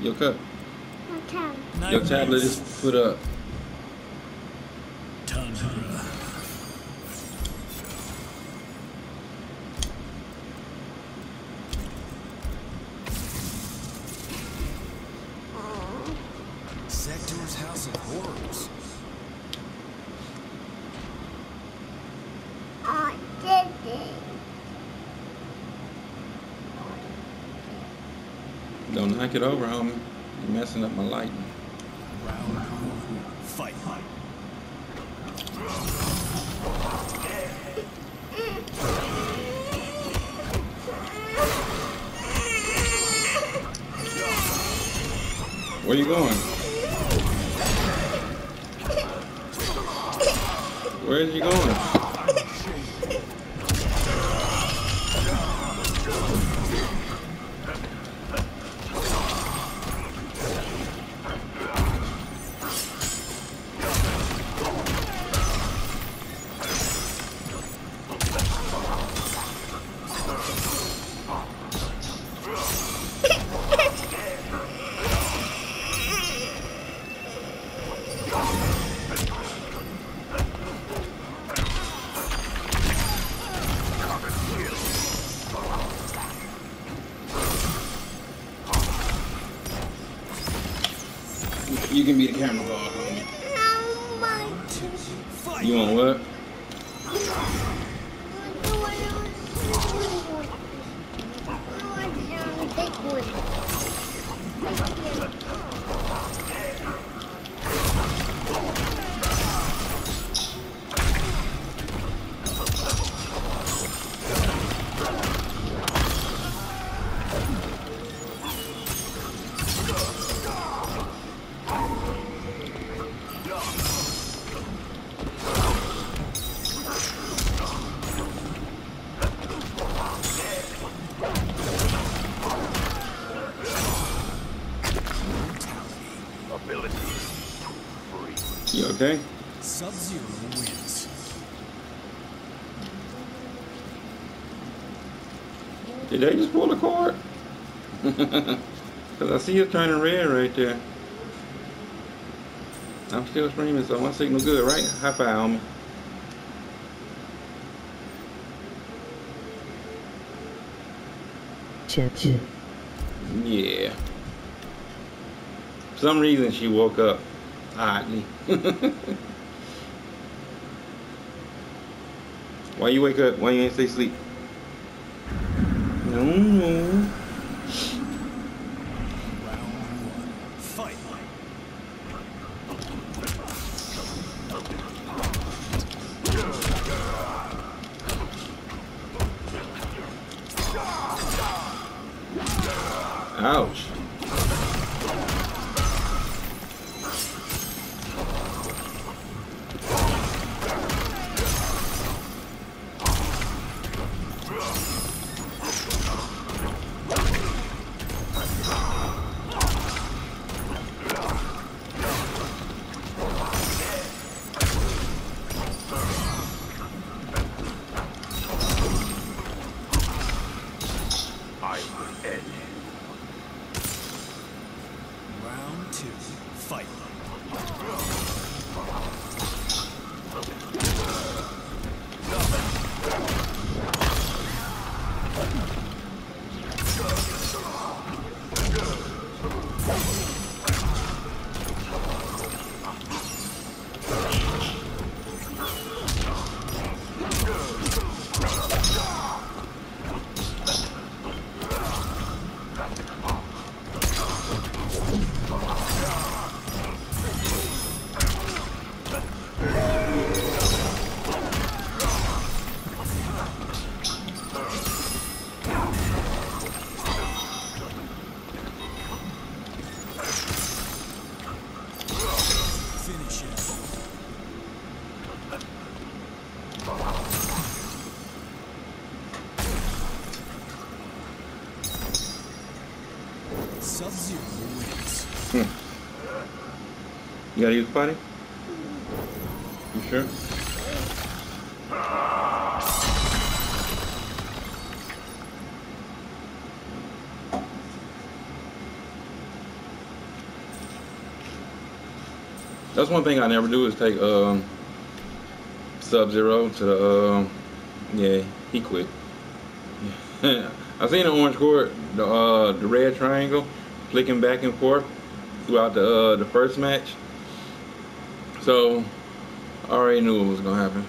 Your cup. My tablet. Your tablet is put up. Tundra. Don't knock it over, homie. You're messing up my lighting. Round. Fight. Where you going? Where is you going? You can be the camera guard, homie. No, my. Two. Fight. You want what? You okay? Sub-Zero wins. Did they just pull the cord? Because I see it turning red right there. I'm still streaming, so my signal good, right? High five, homie. Chip, chip. Yeah. For some reason, she woke up oddly. Why you wake up? Why you ain't stay sleep? No, no. Ouch. Sub-Zero wins. Hmm. You gotta use body? You sure? That's one thing I never do is take um, Sub Zero to the. Um, yeah, he quit. I seen the orange cord, the uh, the red triangle, flicking back and forth throughout the uh, the first match. So I already knew it was gonna happen.